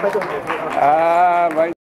vai dormir. Ah, vai.